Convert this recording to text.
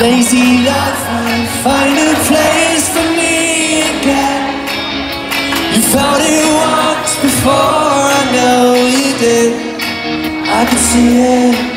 lazy life will find a place for me again. You found it once before, I know you did. I can see it.